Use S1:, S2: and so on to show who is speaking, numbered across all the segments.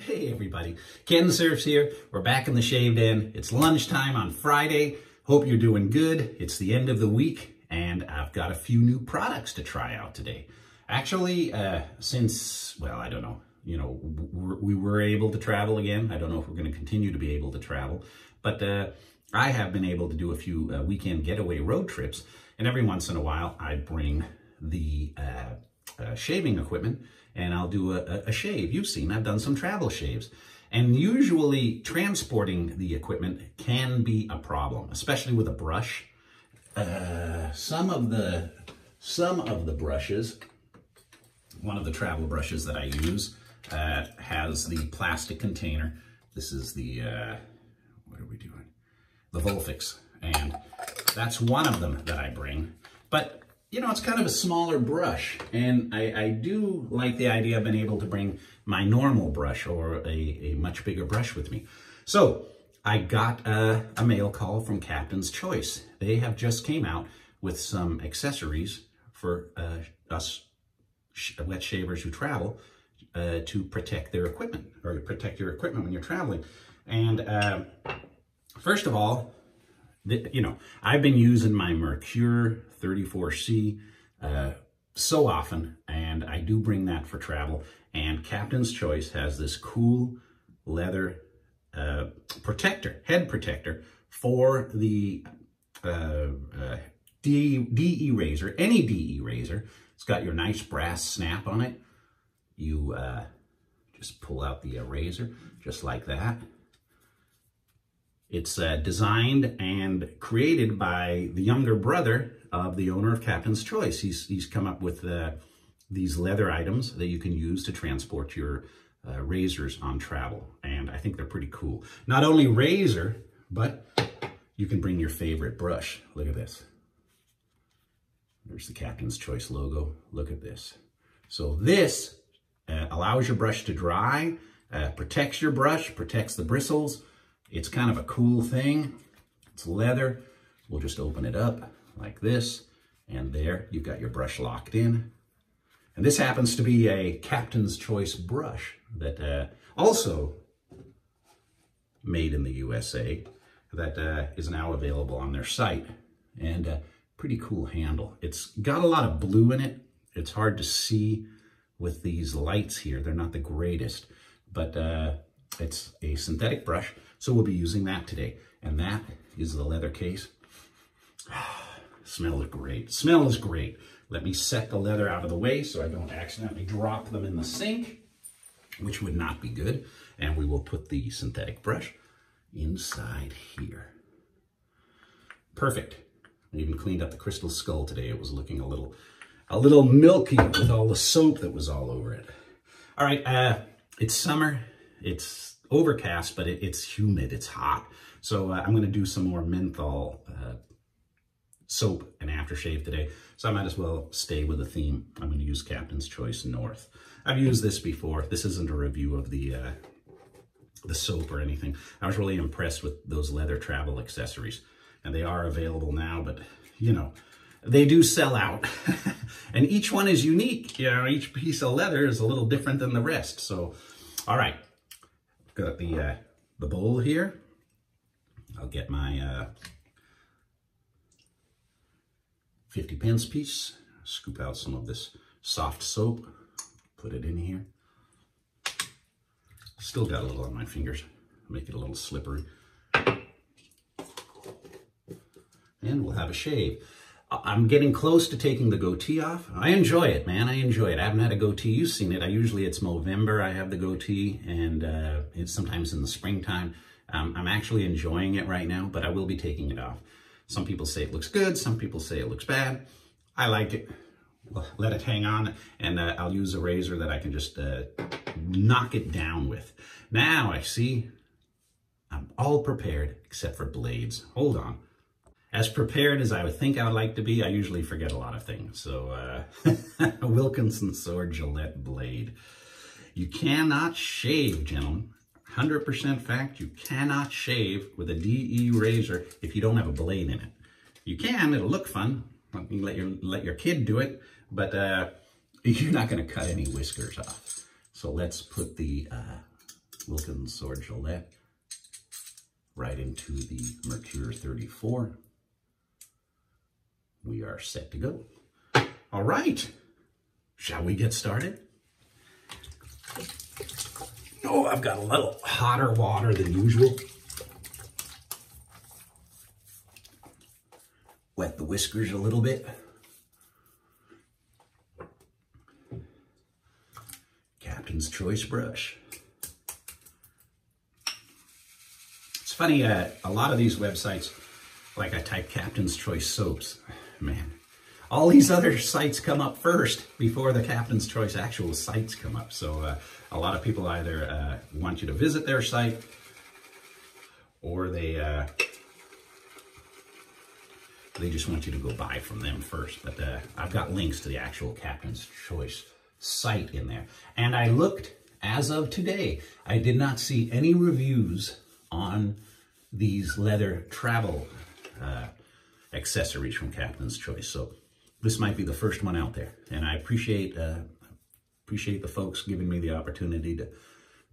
S1: Hey everybody, Ken Surfs here. We're back in the Shaved Den. It's lunchtime on Friday. Hope you're doing good. It's the end of the week and I've got a few new products to try out today. Actually, uh, since, well, I don't know, you know, we were able to travel again. I don't know if we're going to continue to be able to travel, but uh, I have been able to do a few uh, weekend getaway road trips and every once in a while I bring the uh, uh, shaving equipment and I'll do a, a shave. You've seen, I've done some travel shaves. And usually transporting the equipment can be a problem, especially with a brush. Uh, some of the some of the brushes, one of the travel brushes that I use, uh, has the plastic container. This is the, uh, what are we doing? The Vulfix. And that's one of them that I bring. But you know, it's kind of a smaller brush. And I, I, do like the idea of being able to bring my normal brush or a, a much bigger brush with me. So I got a, a, mail call from Captain's Choice. They have just came out with some accessories for uh, us sh wet shavers who travel uh, to protect their equipment or protect your equipment when you're traveling. And uh, first of all, you know, I've been using my Merkur 34C uh, so often, and I do bring that for travel. And Captain's Choice has this cool leather uh, protector, head protector for the uh, uh DE, DE razor, any DE razor. It's got your nice brass snap on it. You uh, just pull out the razor just like that. It's uh, designed and created by the younger brother of the owner of Captain's Choice. He's, he's come up with uh, these leather items that you can use to transport your uh, razors on travel. And I think they're pretty cool. Not only razor, but you can bring your favorite brush. Look at this. There's the Captain's Choice logo. Look at this. So this uh, allows your brush to dry, uh, protects your brush, protects the bristles, it's kind of a cool thing. It's leather. We'll just open it up like this. And there, you've got your brush locked in. And this happens to be a Captain's Choice brush that uh, also made in the USA that uh, is now available on their site. And uh, pretty cool handle. It's got a lot of blue in it. It's hard to see with these lights here. They're not the greatest, but uh, it's a synthetic brush. So we'll be using that today. And that is the leather case. Smell is great. Smell is great. Let me set the leather out of the way so I don't accidentally drop them in the sink, which would not be good. And we will put the synthetic brush inside here. Perfect. I even cleaned up the crystal skull today. It was looking a little, a little milky with all the soap that was all over it. All right, uh, it's summer. It's overcast, but it, it's humid, it's hot. So uh, I'm gonna do some more menthol uh, soap and aftershave today. So I might as well stay with the theme. I'm gonna use Captain's Choice North. I've used this before. This isn't a review of the uh, the soap or anything. I was really impressed with those leather travel accessories. And they are available now, but you know, they do sell out. and each one is unique. You know, each piece of leather is a little different than the rest. So, all right, got the uh, the bowl here. I'll get my uh, 50 pence piece, scoop out some of this soft soap, put it in here. Still got a little on my fingers, make it a little slippery. And we'll have a shave. I'm getting close to taking the goatee off. I enjoy it, man. I enjoy it. I haven't had a goatee. You've seen it. I usually it's November I have the goatee, and uh, it's sometimes in the springtime. Um, I'm actually enjoying it right now, but I will be taking it off. Some people say it looks good. Some people say it looks bad. I like it. Let it hang on, and uh, I'll use a razor that I can just uh, knock it down with. Now I see I'm all prepared except for blades. Hold on. As prepared as I would think I would like to be, I usually forget a lot of things. So, uh, Wilkinson Sword Gillette Blade. You cannot shave, gentlemen. 100% fact, you cannot shave with a DE razor if you don't have a blade in it. You can, it'll look fun. You let your, let your kid do it, but uh, you're not going to cut any whiskers off. So let's put the uh, Wilkins Sword Gillette right into the Merkur 34. We are set to go. All right, shall we get started? Oh, I've got a little hotter water than usual. Wet the whiskers a little bit. Captain's Choice brush. It's funny, uh, a lot of these websites, like I type Captain's Choice soaps, man, all these other sites come up first before the Captain's Choice actual sites come up. So uh, a lot of people either uh, want you to visit their site or they uh, they just want you to go buy from them first. But uh, I've got links to the actual Captain's Choice site in there. And I looked as of today. I did not see any reviews on these leather travel uh, accessories from Captain's Choice. So this might be the first one out there. And I appreciate uh, appreciate the folks giving me the opportunity to,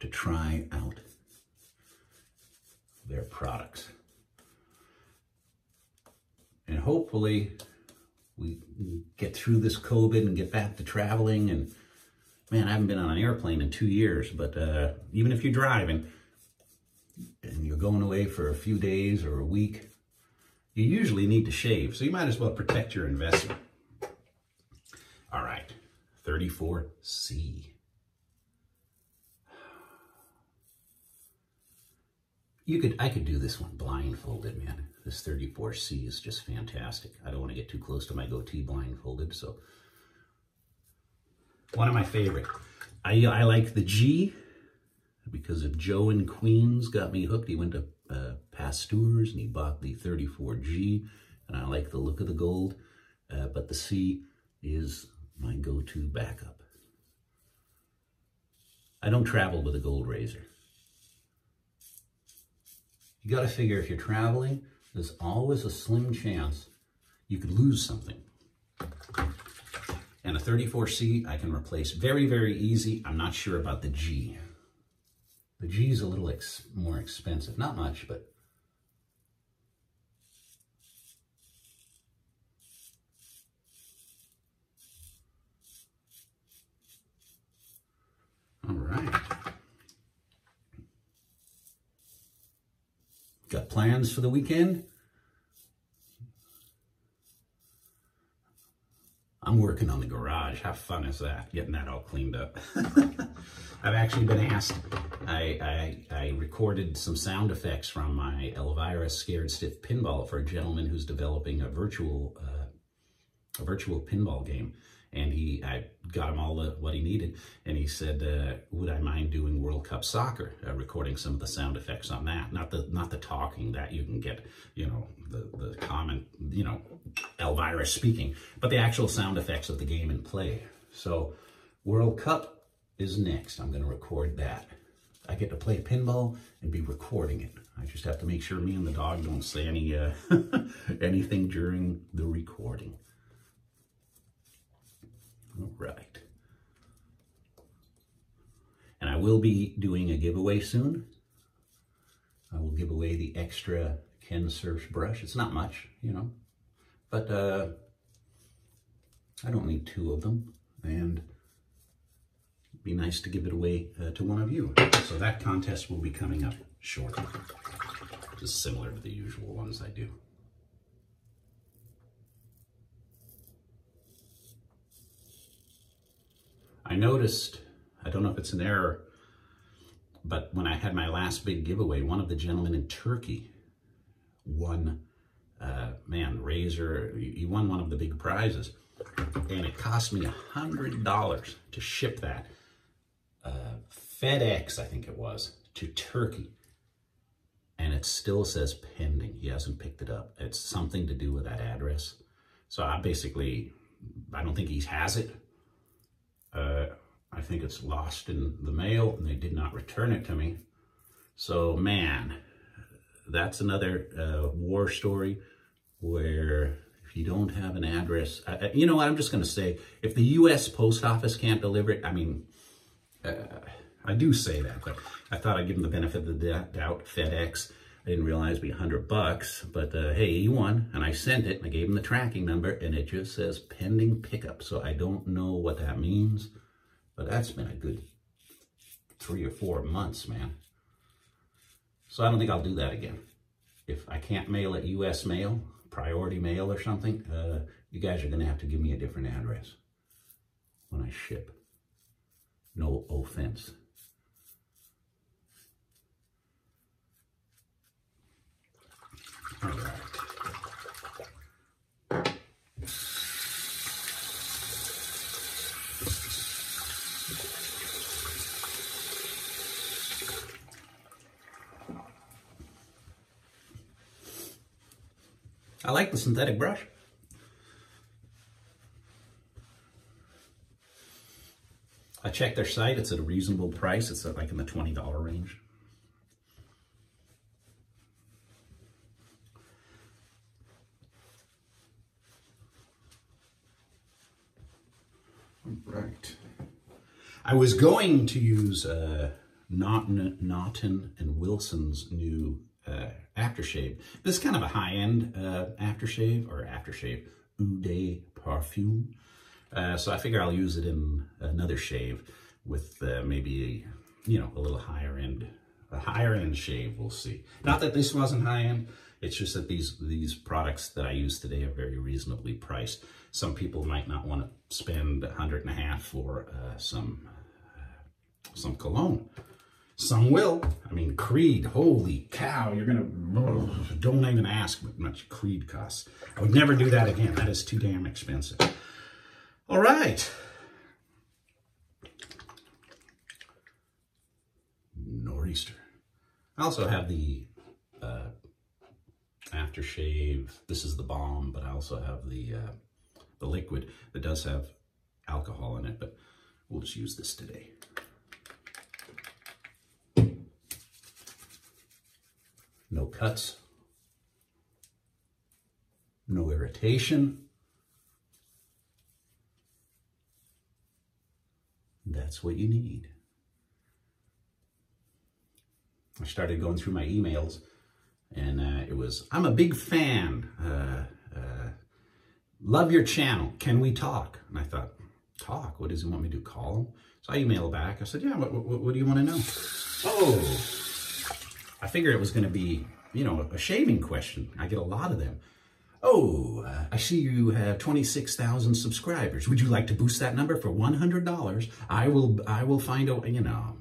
S1: to try out their products. And hopefully we get through this COVID and get back to traveling. And man, I haven't been on an airplane in two years, but uh, even if you're driving and you're going away for a few days or a week, you usually need to shave. So you might as well protect your investment. All right, 34C. You could, I could do this one blindfolded, man. This 34C is just fantastic. I don't want to get too close to my goatee blindfolded, so. One of my favorite. I, I like the G because of Joe in Queens got me hooked. He went to uh, Pasteur's and he bought the 34G, and I like the look of the gold, uh, but the C is my go-to backup. I don't travel with a gold razor. You got to figure if you're traveling, there's always a slim chance you could lose something. And a 34C I can replace very, very easy. I'm not sure about the G. The G is a little ex more expensive. Not much, but All right. Got plans for the weekend? I'm working on the garage. How fun is that? Getting that all cleaned up. I've actually been asked, I, I, I, recorded some sound effects from my Elvira Scared Stiff Pinball for a gentleman who's developing a virtual, uh, a virtual pinball game and he I got him all the, what he needed, and he said, uh, "Would I mind doing World Cup soccer, uh, recording some of the sound effects on that? Not the not the talking that you can get, you know, the the common, you know, Elvira speaking, but the actual sound effects of the game and play. So, World Cup is next. I'm going to record that. I get to play pinball and be recording it. I just have to make sure me and the dog don't say any uh, anything during the recording. All right. And I will be doing a giveaway soon. I will give away the extra Ken Surfs brush. It's not much, you know, but uh, I don't need two of them. And be nice to give it away uh, to one of you. So that contest will be coming up shortly. Just similar to the usual ones I do. I noticed, I don't know if it's an error, but when I had my last big giveaway, one of the gentlemen in Turkey won, uh, man, Razor, he won one of the big prizes. And it cost me a $100 to ship that. Uh, FedEx, I think it was, to Turkey. And it still says pending. He hasn't picked it up. It's something to do with that address. So I basically, I don't think he has it. Uh, I think it's lost in the mail and they did not return it to me. So man, that's another uh, war story where if you don't have an address, you know what, I'm just going to say, if the U.S. Post Office can't deliver it, I mean, uh, I do say that, but I thought I'd give them the benefit of the doubt. FedEx, I didn't realize it'd be 100 bucks, but uh, hey, he won, and I sent it, and I gave him the tracking number, and it just says pending pickup, so I don't know what that means, but that's been a good three or four months, man. So I don't think I'll do that again. If I can't mail it U.S. mail, priority mail or something, uh, you guys are going to have to give me a different address when I ship. No offense. All right. I like the synthetic brush. I checked their site. It's at a reasonable price. It's like in the $20 range. Right. I was going to use uh, Naughton, Naughton and Wilson's new uh, aftershave. This is kind of a high-end uh, aftershave or aftershave Eau de Parfum. Uh, so I figure I'll use it in another shave with uh, maybe, you know, a little higher end, a higher end shave, we'll see. Not that this wasn't high end, it's just that these, these products that I use today are very reasonably priced. Some people might not want to spend a hundred and a half for uh, some, uh, some cologne. Some will. I mean, Creed, holy cow, you're going to, don't even ask what much Creed costs. I would never do that again. That is too damn expensive. All right. Nor'easter. I also have the uh, aftershave. This is the balm, but I also have the uh, the liquid that does have alcohol in it, but we'll just use this today. No cuts, no irritation. That's what you need. I started going through my emails and uh, it was, I'm a big fan. Uh, uh, love your channel. Can we talk? And I thought, talk? What does he want me to? Call him? So I emailed back. I said, yeah, what, what, what do you want to know? Oh, I figured it was going to be, you know, a shaving question. I get a lot of them. Oh, uh, I see you have 26,000 subscribers. Would you like to boost that number for $100? I will, I will find a, you know,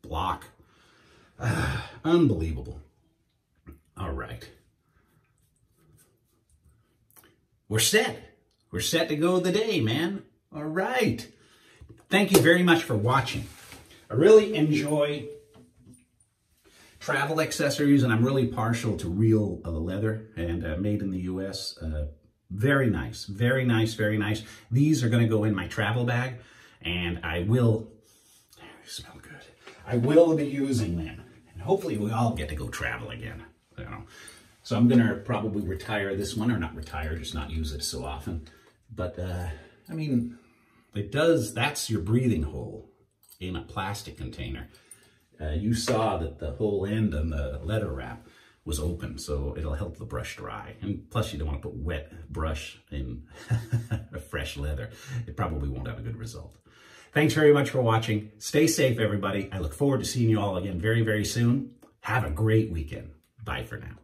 S1: block. Uh, unbelievable. All right. We're set. We're set to go the day, man. All right. Thank you very much for watching. I really enjoy travel accessories, and I'm really partial to real uh, leather and uh, made in the U.S. Uh, very nice, very nice, very nice. These are going to go in my travel bag, and I will, they smell good. I will be using them, and hopefully we all get to go travel again. You know. So I'm going to probably retire this one, or not retire, just not use it so often. But, uh, I mean, it does, that's your breathing hole in a plastic container uh, you saw that the whole end on the leather wrap was open, so it'll help the brush dry. And plus, you don't want to put wet brush in fresh leather. It probably won't have a good result. Thanks very much for watching. Stay safe, everybody. I look forward to seeing you all again very, very soon. Have a great weekend. Bye for now.